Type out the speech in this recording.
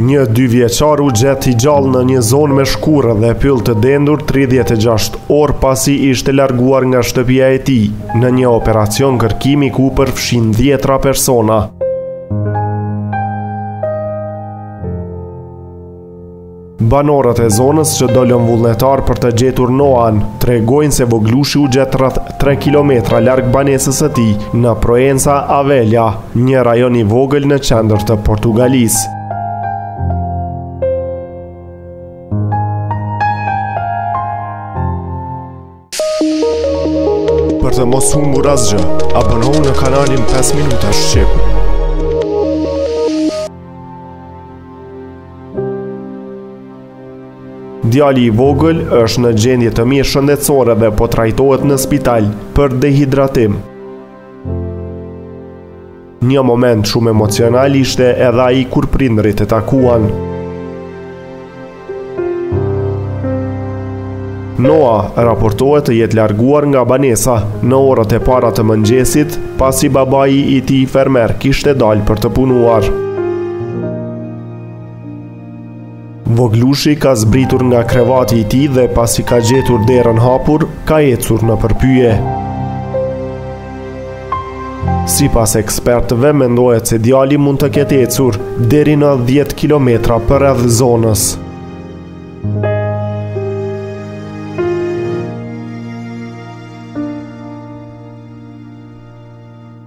Një dy vjeçar u gjet i gjallë në një zonë me shkurre dhe pyll të dendur 36 orë pasi ishte larguar nga shtëpia e tij në një operacion kërkimi ku u përfshinë dhjetra persona. Banorët e zonës që dolën vullnetarë për të gjetur Noan, tregojnë se vogëlushi u gjet rreth 3 kilometra larg banesës së tij në Proença-a-Velha, një rajon i vogël në qendër të Portugalisë. Për të mos humbur asgjë, abonohu në kanalin 5 Minuta Shqip. Djali i vogël është në gjendje të mirë shëndetësore dhe po trajtohet në spital për dehidratim. Një moment shumë emocional ishte edhe ai kur prindërit e takuan. Noa raportohet të jetë larguar nga banesa në orët e para të mëngjesit, pasi babai i tij fermer kishte dalë për të punuar. Vogëlushi ka zbritur nga krevati i tij dhe pasi ka gjetur derën hapur, ka ecur nëpër pyje. Sipas ekspertëve, mendohet se djali mund të ketë ecur deri në 10 km përreth zonës.